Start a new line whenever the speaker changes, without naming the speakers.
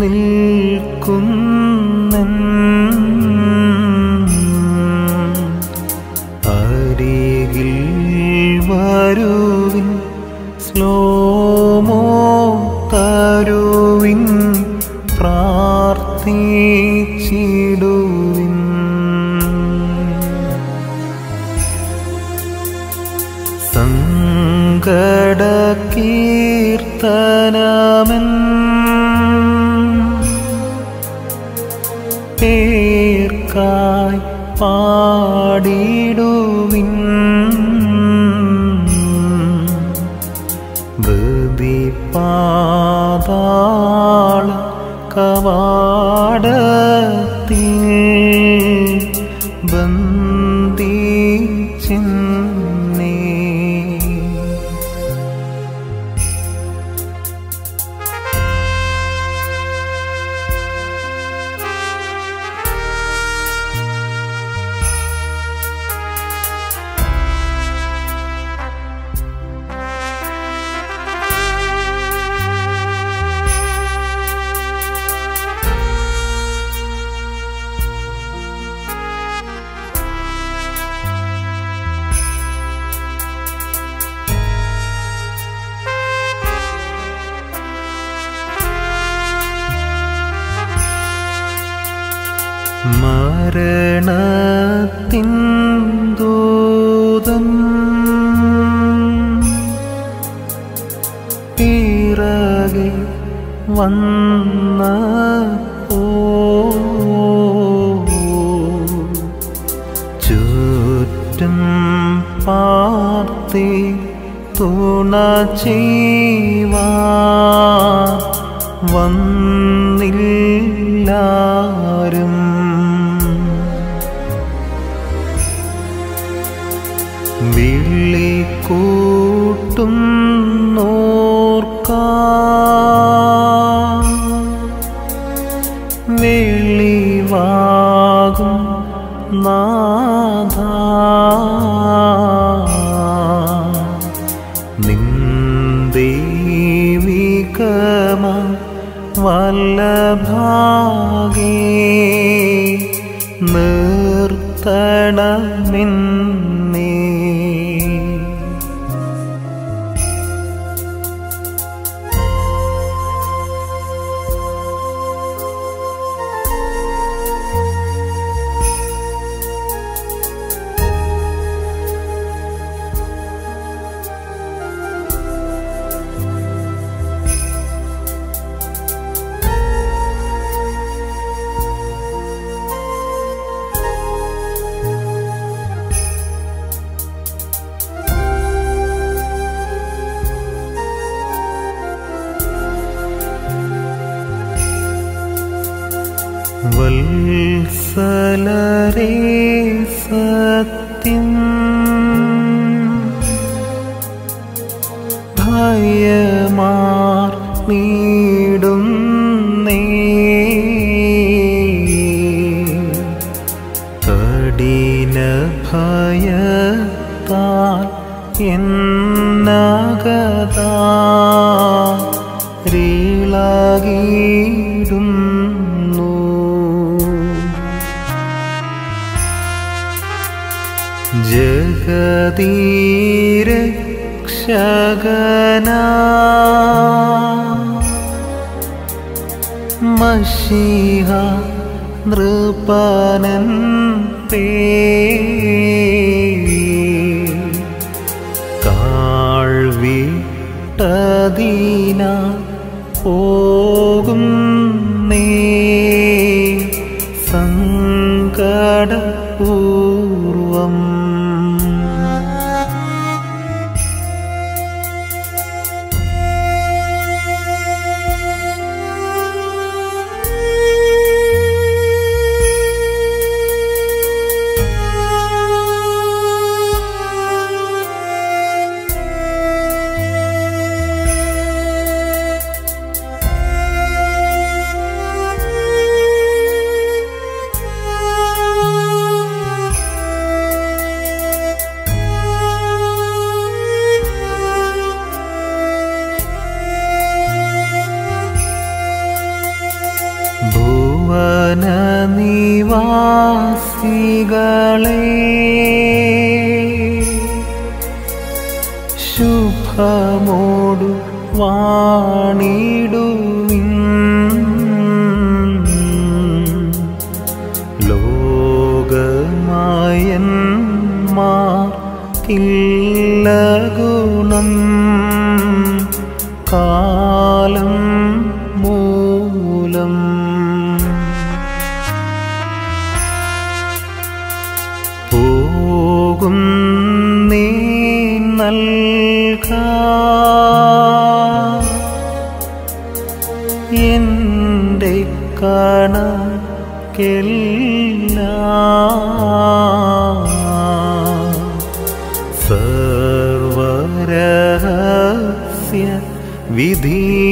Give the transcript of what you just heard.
നിൽക്കുന്നൻ അരികിൽ വരുവിൻ സ്ലോമോ തരുവിൻ പ്രാർത്ഥിച്ചിടുവിൻ. സങ്കട കീർത്തനമൻ കവാടത്തിൽ ബന്ധിച്ചെന്നേ മരണത്തിൻ ദൂതൻ പിറകെ വന്ന ചുറ്റും പാർത്തി തുണ ചെയ്യുവാ വന്നില്ലാരും കൂട്ടും നോർക്കാ വെളിവാകും നാഥ. നിന്ദേവികമ വല്ലഭാഗേ നിർത്തണമെന്നേ വത്സലരേ ഭയമാർ ഭയത്താൽ എന്നകതാ. ജഗതീരക്ഷകന മഷിഹ നൃപനൻ പേ കാഴ്വിട്ടതീന പോകും ശുഭമോടു വാണിടുവിൻ. ലോകമായൻ ഗുണം. കാലം മൂലം. പോകും നീ നൽക സർവരഹസ്യ വിധീശൻ